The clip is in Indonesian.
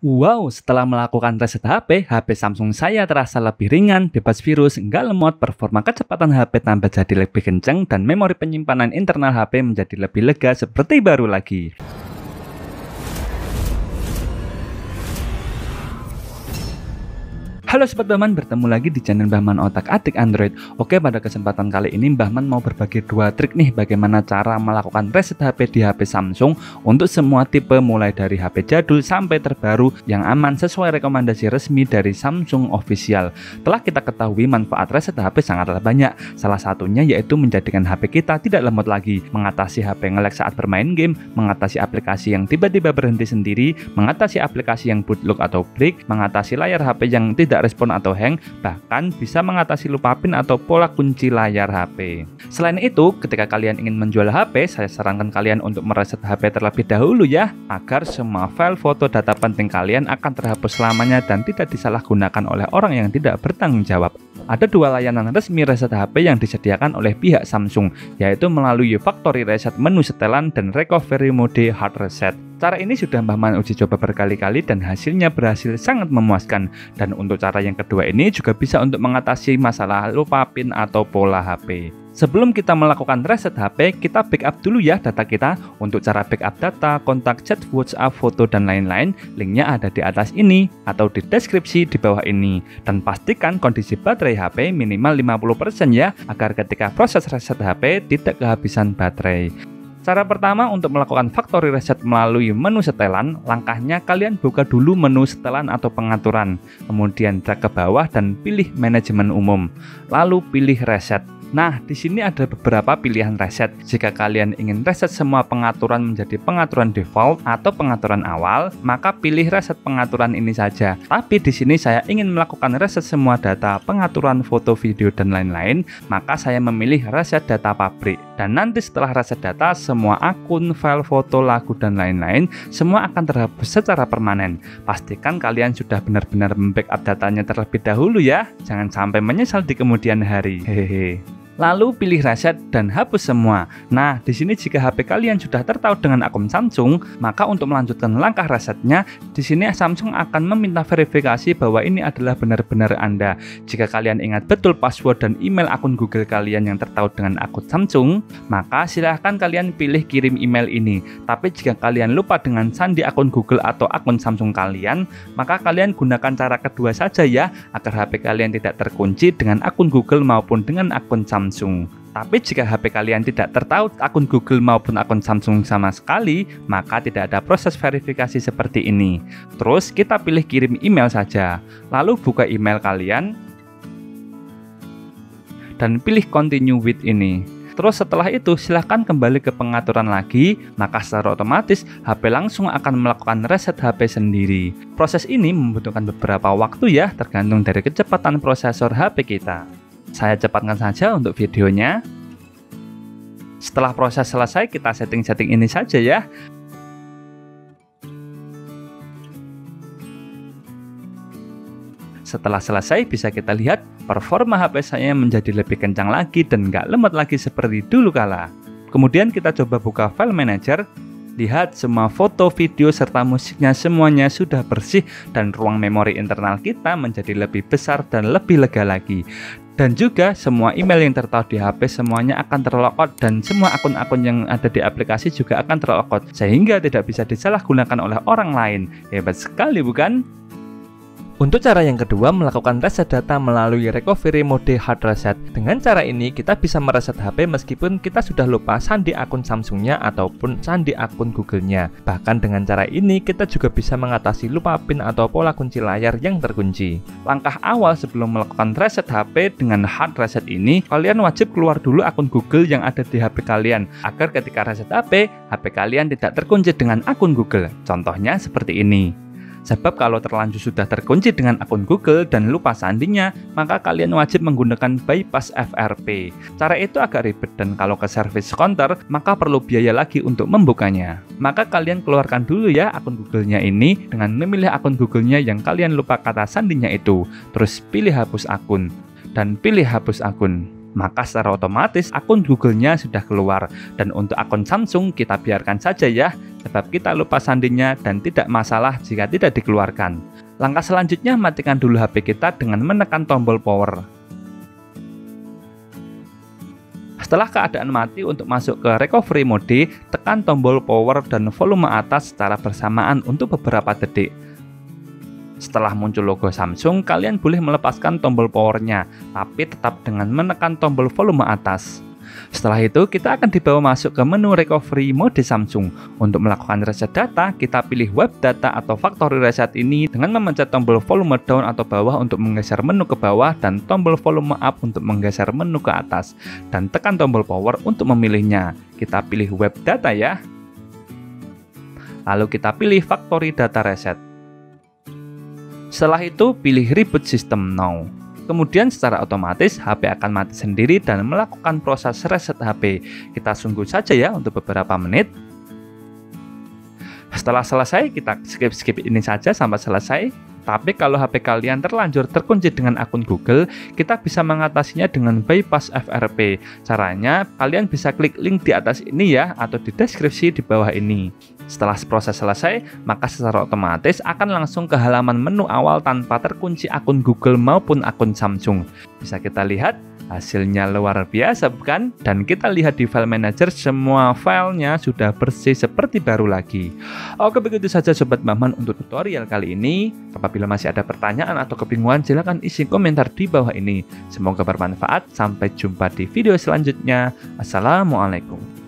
Wow, setelah melakukan reset HP, HP Samsung saya terasa lebih ringan, bebas virus, nggak lemot, performa kecepatan HP tambah jadi lebih kencang, dan memori penyimpanan internal HP menjadi lebih lega seperti baru lagi. Halo Sobat Bahman, bertemu lagi di channel Bahman Otak Atik Android. Oke, pada kesempatan kali ini Bahman mau berbagi dua trik nih Bagaimana cara melakukan reset HP di HP Samsung Untuk semua tipe mulai dari HP jadul sampai terbaru Yang aman sesuai rekomendasi resmi dari Samsung Official. Telah kita ketahui manfaat reset HP sangatlah banyak. Salah satunya yaitu menjadikan HP kita tidak lemot lagi Mengatasi HP ngelek saat bermain game Mengatasi aplikasi yang tiba-tiba berhenti sendiri Mengatasi aplikasi yang bootlock atau break Mengatasi layar HP yang tidak tidak respon atau hang, bahkan bisa mengatasi lupa pin atau pola kunci layar HP. Selain itu, ketika kalian ingin menjual HP, saya sarankan kalian untuk mereset HP terlebih dahulu ya, agar semua file foto data penting kalian akan terhapus selamanya dan tidak disalahgunakan oleh orang yang tidak bertanggung jawab. Ada dua layanan resmi reset HP yang disediakan oleh pihak Samsung, yaitu melalui Factory Reset menu setelan dan Recovery Mode Hard Reset. Cara ini sudah Mbah Man uji coba berkali-kali dan hasilnya berhasil sangat memuaskan. Dan untuk cara yang kedua ini juga bisa untuk mengatasi masalah lupa PIN atau pola HP. Sebelum kita melakukan reset HP, kita backup dulu ya data kita. Untuk cara backup data, kontak chat, WhatsApp, foto, dan lain-lain, linknya ada di atas ini atau di deskripsi di bawah ini. Dan pastikan kondisi baterai HP minimal 50% ya, agar ketika proses reset HP tidak kehabisan baterai. Cara pertama untuk melakukan factory reset melalui menu setelan, langkahnya kalian buka dulu menu setelan atau pengaturan, kemudian drag ke bawah dan pilih manajemen umum, lalu pilih reset. Nah, di sini ada beberapa pilihan reset. Jika kalian ingin reset semua pengaturan menjadi pengaturan default atau pengaturan awal, maka pilih reset pengaturan ini saja. Tapi di sini saya ingin melakukan reset semua data, pengaturan foto, video, dan lain-lain, maka saya memilih reset data pabrik. Dan nanti setelah reset data, semua akun, file foto, lagu, dan lain-lain, semua akan terhapus secara permanen. Pastikan kalian sudah benar-benar membackup datanya terlebih dahulu ya. Jangan sampai menyesal di kemudian hari. Hehehe. Lalu pilih reset dan hapus semua. Nah, di sini jika HP kalian sudah tertaut dengan akun Samsung, maka untuk melanjutkan langkah resetnya, di sini Samsung akan meminta verifikasi bahwa ini adalah benar-benar Anda. Jika kalian ingat betul password dan email akun Google kalian yang tertaut dengan akun Samsung, maka silahkan kalian pilih kirim email ini. Tapi jika kalian lupa dengan sandi akun Google atau akun Samsung kalian, maka kalian gunakan cara kedua saja ya, agar HP kalian tidak terkunci dengan akun Google maupun dengan akun Samsung. Samsung. Tapi jika HP kalian tidak tertaut akun Google maupun akun Samsung sama sekali, maka tidak ada proses verifikasi seperti ini. Terus kita pilih kirim email saja. Lalu buka email kalian dan pilih continue with ini. Terus setelah itu silahkan kembali ke pengaturan lagi, maka secara otomatis HP langsung akan melakukan reset HP sendiri. Proses ini membutuhkan beberapa waktu ya, tergantung dari kecepatan prosesor HP kita. Saya cepatkan saja untuk videonya. Setelah proses selesai, kita setting-setting ini saja ya. Setelah selesai, bisa kita lihat performa HP saya menjadi lebih kencang lagi dan nggak lemot lagi seperti dulu kala. Kemudian kita coba buka file manager, lihat semua foto, video, serta musiknya semuanya sudah bersih dan ruang memori internal kita menjadi lebih besar dan lebih lega lagi dan juga semua email yang tertaut di HP semuanya akan terlokot dan semua akun-akun yang ada di aplikasi juga akan terlokot sehingga tidak bisa disalahgunakan oleh orang lain. Hebat sekali bukan? Untuk cara yang kedua, melakukan reset data melalui recovery mode hard reset. Dengan cara ini, kita bisa mereset HP meskipun kita sudah lupa sandi akun Samsungnya ataupun sandi akun Google-nya. Bahkan dengan cara ini, kita juga bisa mengatasi lupa PIN atau pola kunci layar yang terkunci. Langkah awal sebelum melakukan reset HP dengan hard reset ini, kalian wajib keluar dulu akun Google yang ada di HP kalian, agar ketika reset HP, HP kalian tidak terkunci dengan akun Google. Contohnya seperti ini. Sebab kalau terlanjur sudah terkunci dengan akun Google dan lupa sandinya, maka kalian wajib menggunakan bypass FRP. Cara itu agak ribet dan kalau ke service counter, maka perlu biaya lagi untuk membukanya. Maka kalian keluarkan dulu ya akun Google-nya ini dengan memilih akun Google-nya yang kalian lupa kata sandinya itu. Terus pilih hapus akun dan pilih hapus akun maka secara otomatis akun Google-nya sudah keluar. Dan untuk akun Samsung kita biarkan saja ya, sebab kita lupa sandinya dan tidak masalah jika tidak dikeluarkan. Langkah selanjutnya matikan dulu HP kita dengan menekan tombol power. Setelah keadaan mati untuk masuk ke recovery mode, tekan tombol power dan volume atas secara bersamaan untuk beberapa detik. Setelah muncul logo Samsung, kalian boleh melepaskan tombol powernya, tapi tetap dengan menekan tombol volume atas. Setelah itu, kita akan dibawa masuk ke menu recovery mode Samsung. Untuk melakukan reset data, kita pilih web data atau factory reset ini dengan memencet tombol volume down atau bawah untuk menggeser menu ke bawah dan tombol volume up untuk menggeser menu ke atas. Dan tekan tombol power untuk memilihnya. Kita pilih web data ya. Lalu kita pilih factory data reset. Setelah itu, pilih Reboot System Now. Kemudian secara otomatis HP akan mati sendiri dan melakukan proses reset HP. Kita sungguh saja ya untuk beberapa menit. Setelah selesai, kita skip-skip ini saja sampai selesai. Tapi kalau HP kalian terlanjur terkunci dengan akun Google, kita bisa mengatasinya dengan bypass FRP. Caranya, kalian bisa klik link di atas ini ya, atau di deskripsi di bawah ini. Setelah proses selesai, maka secara otomatis akan langsung ke halaman menu awal tanpa terkunci akun Google maupun akun Samsung. Bisa kita lihat, hasilnya luar biasa bukan? Dan kita lihat di file manager semua filenya sudah bersih seperti baru lagi. Oke begitu saja Sobat Maman untuk tutorial kali ini. Apabila masih ada pertanyaan atau kebingungan silahkan isi komentar di bawah ini. Semoga bermanfaat. Sampai jumpa di video selanjutnya. Assalamualaikum.